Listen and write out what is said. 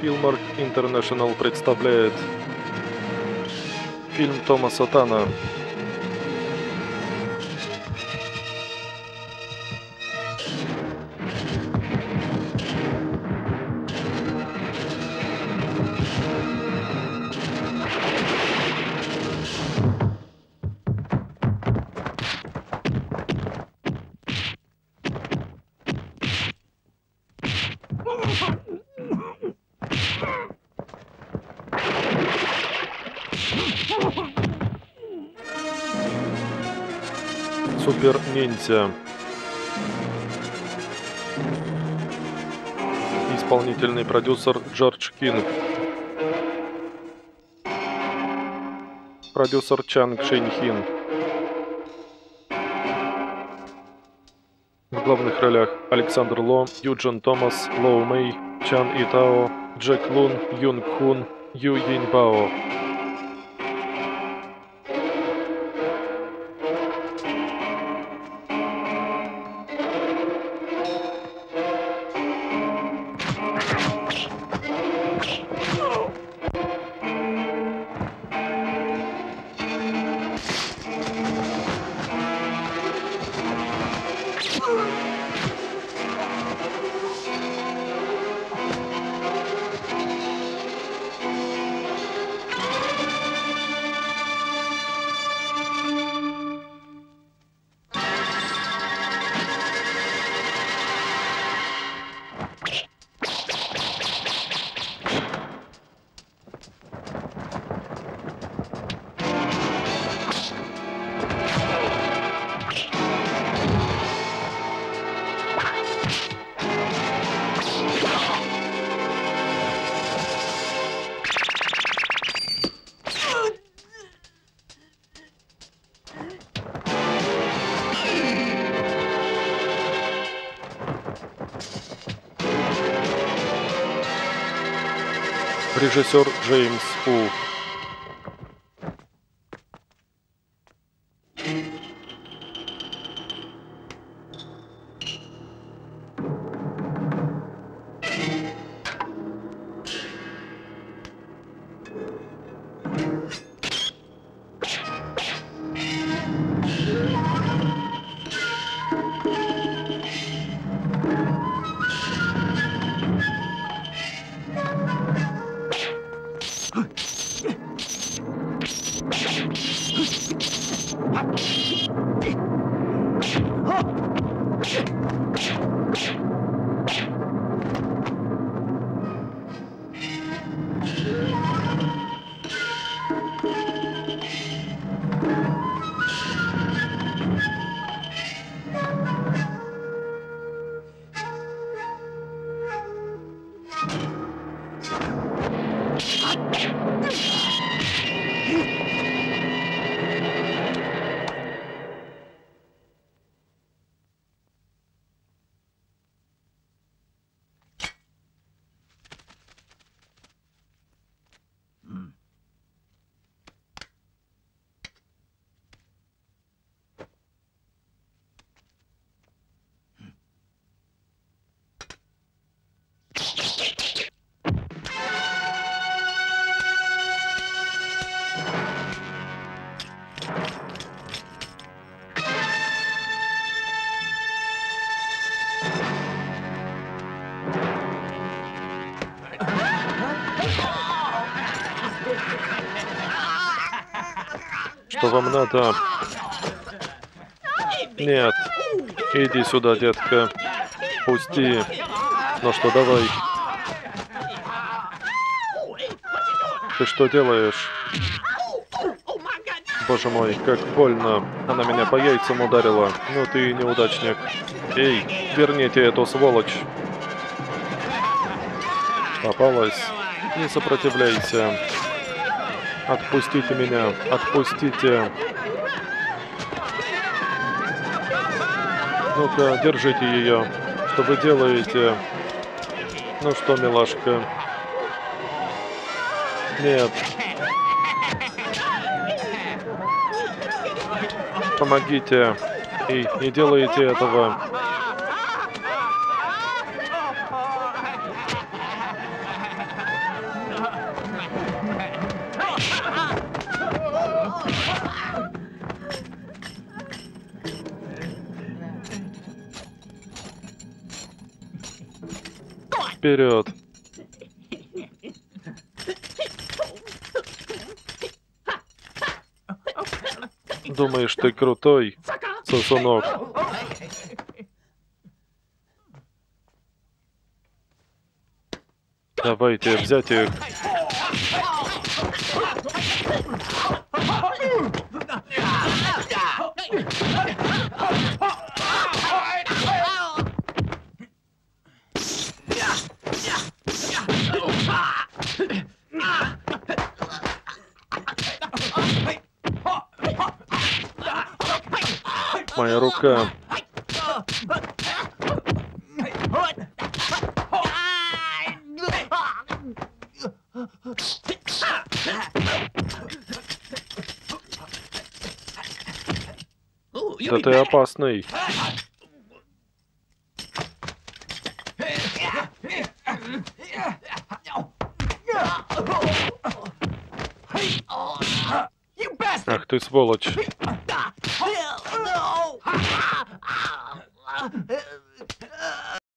Филмарк Интернешнл представляет фильм Томаса Тана Супер Ниндзя. Исполнительный продюсер Джордж Кинг. Продюсер Чанг Шэньхин. В главных ролях Александр Ло, Юджин Томас, Лоу Мэй, Чан Итао, Джек Лун, Юн Хун, Ю Йиньбао. Режиссер Джеймс У. you Что вам надо? Нет. Иди сюда, детка. Пусти. Ну что, давай. Ты что делаешь? Боже мой, как больно. Она меня по яйцам ударила. Ну ты неудачник. Эй, верните эту сволочь. Попалась. Не сопротивляйся. Отпустите меня, отпустите. Ну-ка, держите ее. Что вы делаете? Ну что, милашка? Нет. Помогите. И не делайте этого. Вперед! Думаешь, ты крутой, сосунок? Давайте взять их. Моя рука. Да ты опасный. Ах ты сволочь.